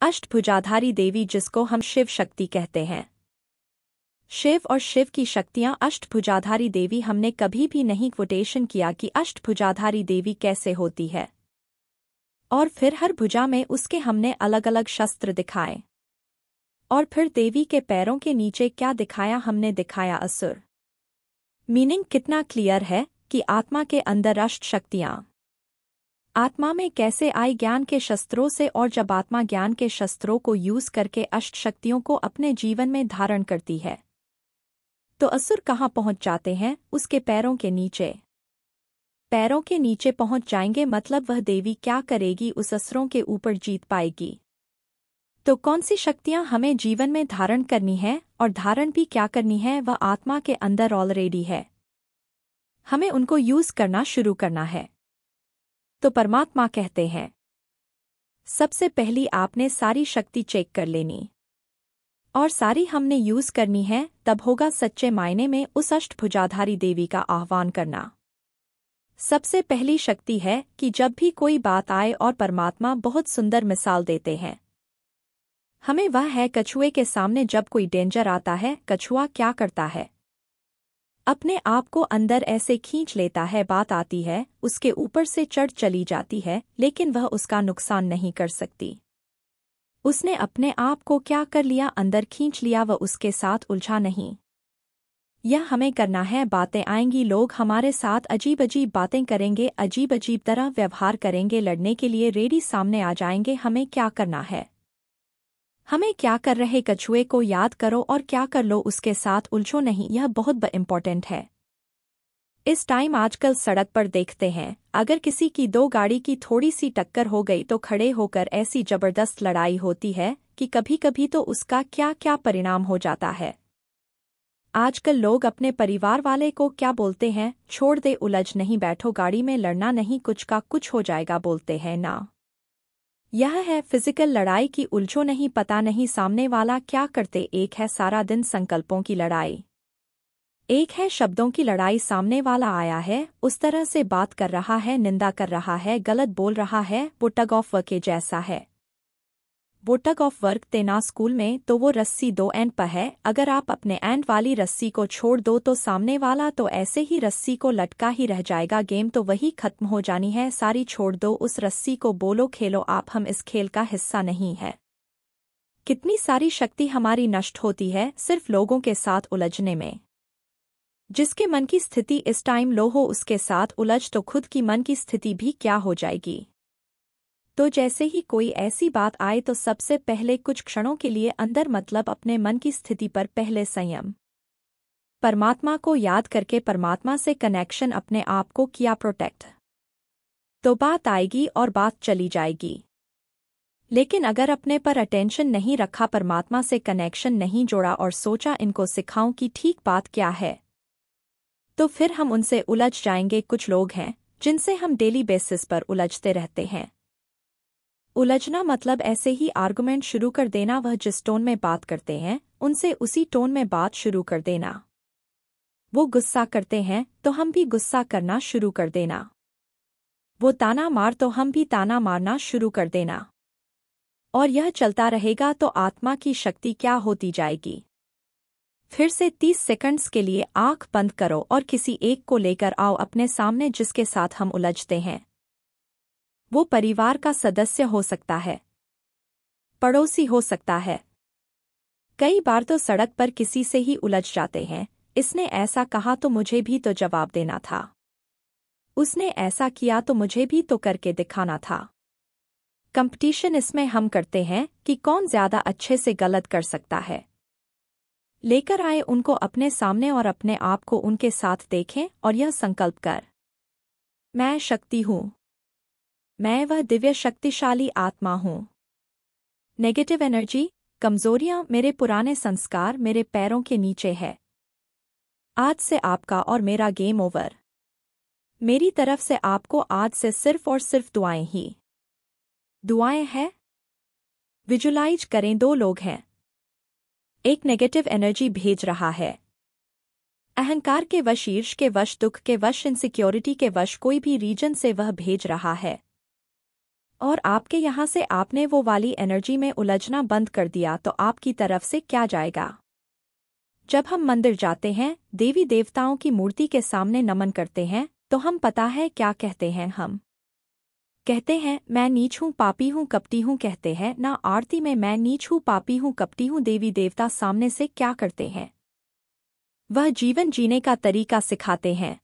अष्टभुजाधारी देवी जिसको हम शिव शक्ति कहते हैं। शिव और शिव की शक्तियाँ अष्टभुजाधारी देवी हमने कभी भी नहीं क्वोटेशन किया कि अष्टभुजाधारी देवी कैसे होती है। और फिर हर भुजा में उसके हमने अलग अलग शस्त्र दिखाए। और फिर देवी के पैरों के नीचे क्या दिखाया हमने दिखाया असुर। मीनिंग कितना क्लियर है कि आत्मा के अंदर अष्ट शक्तियाँ। आत्मा में कैसे आई ज्ञान के शस्त्रों से और जब आत्मा ज्ञान के शस्त्रों को यूज़ करके अष्ट शक्तियों को अपने जीवन में धारण करती है। तो असुर कहाँ पहुँच जाते हैं? उसके पैरों के नीचे। पैरों के नीचे पहुँच जाएँगे मतलब वह देवी क्या करेगी? उस असुरों के ऊपर जीत पाएगी। तो कौन सी शक्तियाँ हमें जीवन में धारण करनी है और धारण भी क्या करनी है? वह आत्मा के अंदर ऑलरेडी है। हमें उनको यूज़ करना शुरू करना है। तो परमात्मा कहते हैं, सबसे पहली आपने सारी शक्ति चेक कर लेनी। और सारी हमने यूज़ करनी है, तब होगा सच्चे मायने में उस अष्टभुजाधारी देवी का आह्वान करना। सबसे पहली शक्ति है कि जब भी कोई बात आए और परमात्मा बहुत सुंदर मिसाल देते हैं। हमें वह है कछुए के सामने जब कोई डेंजर आता है, कछुआ क्या करता है? अपने आप को अंदर ऐसे खींच लेता है, बात आती है, उसके ऊपर से चढ़ चली जाती है, लेकिन वह उसका नुकसान नहीं कर सकती। उसने अपने आप को क्या कर लिया, अंदर खींच लिया, वह उसके साथ उलझा नहीं। यह हमें करना है, बातें आएँगी, लोग हमारे साथ अजीब अजीब बातें करेंगे अजीब अजीब तरह व्यवहार करेंगे, लड़ने के लिए रेडी सामने आ जाएँगे, हमें क्या करना है? हमें क्या कर रहे कछुए को याद करो और क्या कर लो उसके साथ उलझो नहीं, यह बहुत इम्पोर्टेंट है। इस टाइम आजकल सड़क पर देखते हैं। अगर किसी की दो गाड़ी की थोड़ी सी टक्कर हो गई तो खड़े होकर ऐसी ज़बरदस्त लड़ाई होती है कि कभी कभी तो उसका क्या क्या परिणाम हो जाता है। आजकल लोग अपने परिवार वाले को क्या बोलते हैं? छोड़ दे, उलझ नहीं, बैठो, गाड़ी में लड़ना नहीं, कुछ का कुछ हो जाएगा, बोलते हैं ना। यह है फ़िज़िकल लड़ाई की उलझो नहीं, पता नहीं सामने वाला क्या करते। एक है सारा दिन संकल्पों की लड़ाई। एक है शब्दों की लड़ाई सामने वाला आया है, उस तरह से बात कर रहा है, निंदा कर रहा है, गलत बोल रहा है, वो टग ऑफ़ के जैसा है। वो टग ऑफ़ वर्क तेना स्कूल में तो वो रस्सी दो एंड पर है। अगर आप अपने एंड वाली रस्सी को छोड़ दो तो सामने वाला तो ऐसे ही रस्सी को लटका ही रह जाएगा। गेम तो वही खत्म हो जानी है। सारी छोड़ दो, उस रस्सी को बोलो, खेलो, आप हम इस खेल का हिस्सा नहीं है। कितनी सारी शक्ति हमारी नष्ट होती है, सिर्फ़ लोगों के साथ उलझने में। जिसके मन की स्थिति इस टाइम लो हो, उसके साथ उलझ तो खुद की मन की स्थिति भी क्या हो जाएगी? तो जैसे ही कोई ऐसी बात आए तो सबसे पहले कुछ क्षणों के लिए अंदर मतलब अपने मन की स्थिति पर पहले संयम। परमात्मा को याद करके परमात्मा से कनेक्शन अपने आप को किया प्रोटेक्ट तो बात आएगी और बात चली जाएगी। लेकिन अगर अपने पर अटेंशन नहीं रखा परमात्मा से कनेक्शन नहीं जोड़ा और सोचा इनको सिखाऊं कि ठीक बात क्या है तो फिर हम उनसे उलझ जाएँगे। कुछ लोग हैं जिनसे हम डेली बेसिस पर उलझते रहते हैं। उलझना मतलब ऐसे ही आर्गुमेंट शुरू कर देना, वह जिस टोन में बात करते हैं, उनसे उसी टोन में बात शुरू कर देना। वो गुस्सा करते हैं तो हम भी गुस्सा करना शुरू कर देना। वो ताना मार तो हम भी ताना मारना शुरू कर देना। और यह चलता रहेगा तो आत्मा की शक्ति क्या होती जाएगी? फिर से तीस सेकंड्स के लिए आँख बंद करो और किसी एक को लेकर आओ अपने सामने जिसके साथ हम उलझते हैं। वो परिवार का सदस्य हो सकता है। पड़ोसी हो सकता है। कई बार तो सड़क पर किसी से ही उलझ जाते हैं, इसने ऐसा कहा तो मुझे भी तो जवाब देना था। उसने ऐसा किया तो मुझे भी तो करके दिखाना था। कंपटीशन इसमें हम करते हैं कि कौन ज़्यादा अच्छे से गलत कर सकता है। लेकर आए उनको अपने सामने और अपने आप को उनके साथ देखें और यह संकल्प कर। मैं शक्ति हूँ। मैं वह दिव्य शक्तिशाली आत्मा हूँ। नेगेटिव एनर्जी कमजोरियाँ मेरे पुराने संस्कार मेरे पैरों के नीचे है। आज से आपका और मेरा गेम ओवर मेरी तरफ़ से आपको आज से सिर्फ़ और सिर्फ़ दुआएँ ही। दुआएँ हैं? विजुलाइज करें दो लोग हैं। एक नेगेटिव एनर्जी भेज रहा है। अहंकार के वश ईर्ष के वश, दुख के वश इनसिक्योरिटी के वश, कोई भी रीजन से वह भेज रहा है। और आपके यहाँ से आपने वो वाली एनर्जी में उलझना बंद कर दिया तो आपकी तरफ़ से क्या जाएगा? जब हम मंदिर जाते हैं, देवी देवताओं की मूर्ति के सामने नमन करते हैं तो हम पता है क्या कहते हैं हम। कहते हैं, मैं नीच हूँ, पापी हूँ, कपटी हूँ कहते हैं, ना आरती में, मैं नीच हूँ, पापी हूँ, कपटी हूँ देवी देवता सामने से क्या करते हैं? वह जीवन जीने का तरीका सिखाते हैं।